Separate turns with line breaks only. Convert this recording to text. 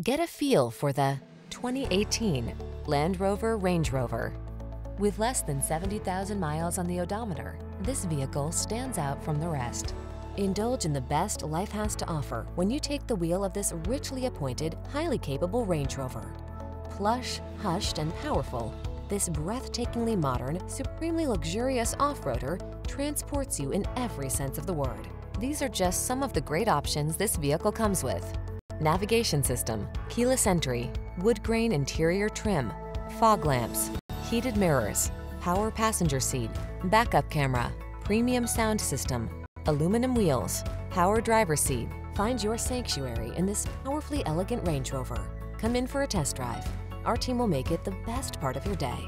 Get a feel for the 2018 Land Rover Range Rover. With less than 70,000 miles on the odometer, this vehicle stands out from the rest. Indulge in the best life has to offer when you take the wheel of this richly appointed, highly capable Range Rover. Plush, hushed, and powerful, this breathtakingly modern, supremely luxurious off-roader transports you in every sense of the word. These are just some of the great options this vehicle comes with. Navigation system, keyless entry, wood grain interior trim, fog lamps, heated mirrors, power passenger seat, backup camera, premium sound system, aluminum wheels, power driver seat. Find your sanctuary in this powerfully elegant Range Rover. Come in for a test drive. Our team will make it the best part of your day.